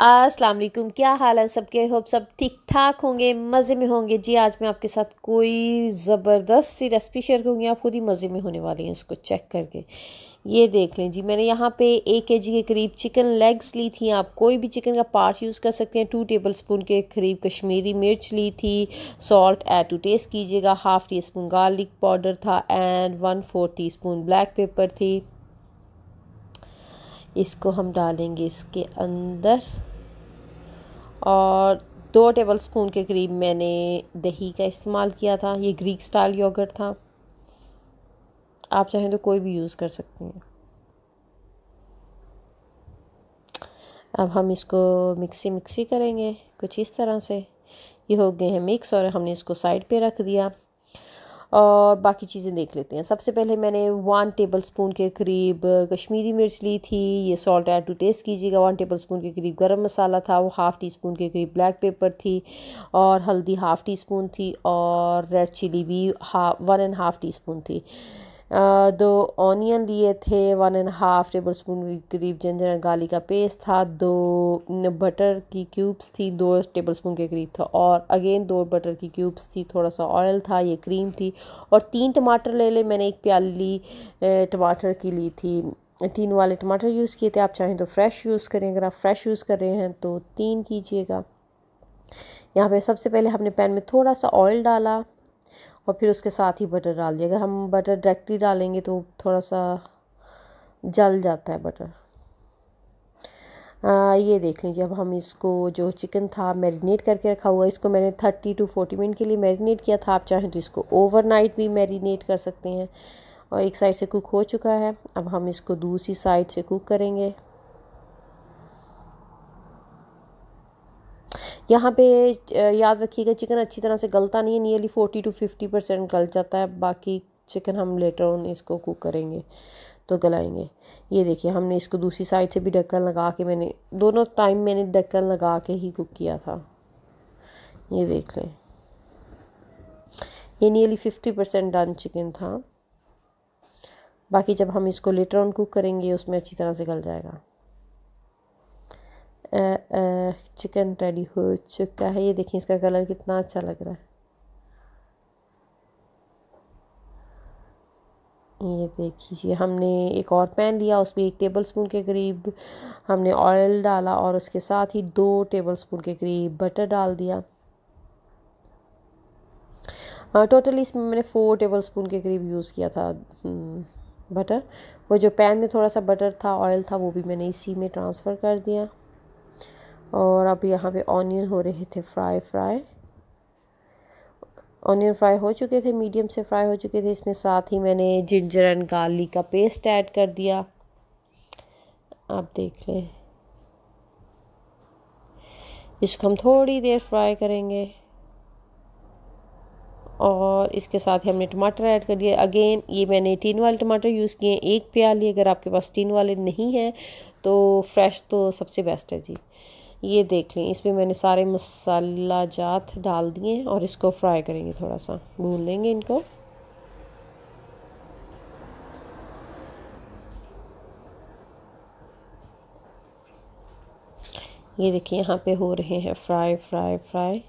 अस्सलाम वालेकुम, क्या हाल है सबके? होप सब ठीक ठाक होंगे, मज़े में होंगे। जी, आज मैं आपके साथ कोई ज़बरदस्त सी रेसिपी शेयर करूँगी। आप खुद ही मज़े में होने वाली हैं इसको चेक करके। ये देख लें जी, मैंने यहाँ पे एक के जी के करीब चिकन लेग्स ली थी। आप कोई भी चिकन का पार्ट यूज़ कर सकते हैं। टू टेबल स्पून के करीब कश्मीरी मिर्च ली थी। सॉल्ट एड टू टेस्ट कीजिएगा। Half teaspoon garlic powder था and one four teaspoon black pepper थी। इसको हम डालेंगे इसके अंदर। और दो टेबल स्पून के करीब मैंने दही का इस्तेमाल किया था, ये ग्रीक स्टाइल योगर्ट था। आप चाहें तो कोई भी यूज़ कर सकते हैं। अब हम इसको मिक्सी मिक्सी करेंगे कुछ इस तरह से। ये हो गए हैं मिक्स और हमने इसको साइड पे रख दिया। और बाकी चीज़ें देख लेते हैं। सबसे पहले मैंने वन टेबल स्पून के करीब कश्मीरी मिर्च ली थी। ये सॉल्ट ऐड टू टेस्ट कीजिएगा। वन टेबल स्पून के करीब गरम मसाला था। वो हाफ़ टी स्पून के करीब ब्लैक पेपर थी और हल्दी हाफ़ टी स्पून थी और रेड चिली भी half one and half teaspoon थी। दो ऑनियन लिए थे one and half tablespoon के करीब जिंजर एंड गार्लिक का पेस्ट था, दो बटर की क्यूब्स थी, दो टेबल स्पून के करीब था और अगेन दो बटर की क्यूब्स थी, थोड़ा सा ऑयल था, ये क्रीम थी और तीन टमाटर ले ले, मैंने एक प्याली टमाटर की ली थी। तीन वाले टमाटर यूज़ किए थे, आप चाहें तो फ्रेश यूज़ करें, अगर आप फ्रेश यूज़ कर रहे हैं तो तीन कीजिएगा। यहाँ पे सबसे पहले हमने पैन में थोड़ा सा ऑयल डाला। और फिर उसके साथ ही बटर डाल दिया। अगर हम बटर डायरेक्टली डालेंगे तो थोड़ा सा जल जाता है बटर आ, ये देख लीजिए अब हम इसको जो चिकन था मैरिनेट करके रखा हुआ इसको मैंने थर्टी टू फोर्टी मिनट के लिए मैरिनेट किया था। आप चाहें तो इसको ओवरनाइट भी मैरिनेट कर सकते हैं। और एक साइड से कुक हो चुका है। अब हम इसको दूसरी साइड से कुक करेंगे। यहाँ पे याद रखिएगा चिकन अच्छी तरह से गलता नहीं है nearly forty to fifty percent गल जाता है। बाकी चिकन हम लेटर ऑन इसको कुक करेंगे तो गलाएँगे। ये देखिए, हमने इसको दूसरी साइड से भी ढक्कन लगा के मैंने, दोनों टाइम मैंने ढक्कन लगा के ही कुक किया था। ये देख लें। ये nearly fifty percent done chicken था। बाकी जब हम इसको लेटर ऑन कुक करेंगे, उसमें अच्छी तरह से गल जाएगा। चिकन रेडी हो चुका है। ये देखिए इसका कलर कितना अच्छा लग रहा है। ये देखिए हमने एक और पैन लिया उसमें एक टेबल स्पून के करीब हमने ऑयल डाला और उसके साथ ही दो टेबल स्पून के करीब बटर डाल दिया। टोटली इसमें मैंने फोर टेबल स्पून के करीब यूज़ किया था बटर हम्म, वो जो पैन में थोड़ा सा बटर था ऑयल था वो भी मैंने इसी में ट्रांसफ़र कर दिया। और अब यहाँ पे ऑनियन हो रहे थे फ्राई फ्राई ऑनियन फ्राई हो चुके थे मीडियम से फ्राई हो चुके थे. इसमें साथ ही मैंने जिंजर एंड गार्लिक का पेस्ट ऐड कर दिया. आप देख लें. इसको हम थोड़ी देर फ्राई करेंगे. और इसके साथ ही हमने टमाटर ऐड कर दिए अगेन ये मैंने तीन वाले टमाटर यूज़ किए हैं. एक प्याली, अगर आपके पास तीन वाले नहीं हैं तो फ्रेश तो सबसे बेस्ट है जी. ये देख लें, इसमें मैंने सारे मसाला जात डाल दिए हैं और इसको फ्राई करेंगे थोड़ा सा भून लेंगे इनको। ये देखिए, यहाँ पे हो रहे हैं फ्राई फ्राई फ्राई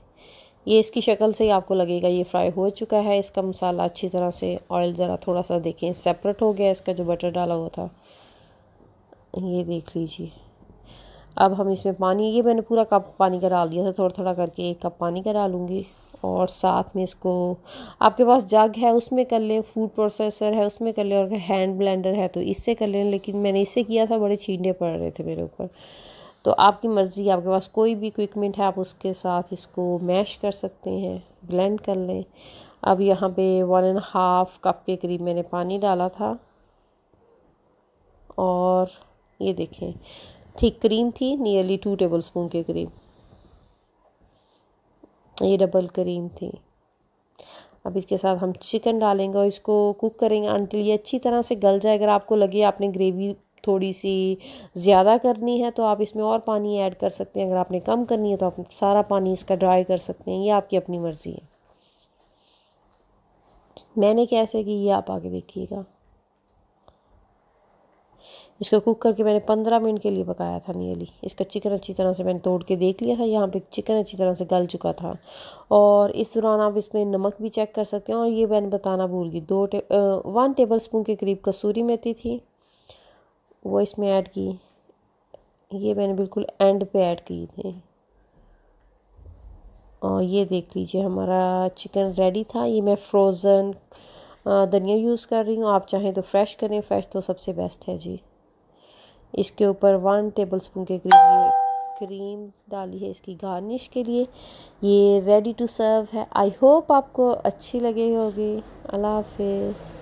ये इसकी शक्ल से ही आपको लगेगा ये फ्राई हो चुका है। इसका मसाला अच्छी तरह से ऑयल ज़रा थोड़ा सा देखें सेपरेट हो गया इसका जो बटर डाला हुआ था। ये देख लीजिए। अब हम इसमें पानी, ये मैंने पूरा कप पानी का डाल दिया था थोड़ा थोड़ा करके एक कप पानी का डालूँगी। और साथ में इसको, आपके पास जग है, उसमें कर लें फ़ूड प्रोसेसर है, उसमें कर लें, और अगर हैंड ब्लेंडर है तो इससे कर लें, लेकिन मैंने इससे किया था, बड़े छींटे पड़ रहे थे मेरे ऊपर। तो आपकी मर्ज़ी, आपके पास कोई भी इक्विपमेंट है, आप उसके साथ इसको मैश कर सकते हैं ब्लेंड कर लें। अब यहाँ पे वन एंड हाफ़ कप के करीब मैंने पानी डाला था। और ये देखें थिक क्रीम थी नियरली टू टेबल स्पून के करीब। ये डबल क्रीम थी। अब इसके साथ हम चिकन डालेंगे और इसको कुक करेंगे अंटिल ये अच्छी तरह से गल जाए। अगर आपको लगे आपने ग्रेवी थोड़ी सी ज़्यादा करनी है तो आप इसमें और पानी ऐड कर सकते हैं। अगर आपने कम करनी है तो आप सारा पानी इसका ड्राई कर सकते हैं। ये आपकी अपनी मर्ज़ी है। मैंने कैसे की, ये आप आगे देखिएगा। इसको कुक करके मैंने पंद्रह मिनट के लिए पकाया था नियरली इसका चिकन अच्छी तरह से मैंने तोड़ के देख लिया था यहाँ पे चिकन अच्छी तरह से गल चुका था। और इस दौरान आप इसमें नमक भी चेक कर सकते हैं और ये मैंने बताना भूल गई दो टे, वन टेबल स्पून के करीब कसूरी मेथी थी वो इसमें ऐड की। ये मैंने बिल्कुल एंड पे ऐड की थी। और ये देख लीजिए हमारा चिकन रेडी था ये मैं फ्रोज़न धनिया यूज़ कर रही हूँ। आप चाहें तो फ्रेश करें। फ्रेश तो सबसे बेस्ट है जी। इसके ऊपर वन टेबल स्पून के करीब क्रीम डाली है इसकी गार्निश के लिए। ये रेडी टू सर्व है। आई होप आपको अच्छी लगी होगी। अल्लाह हाफिज़।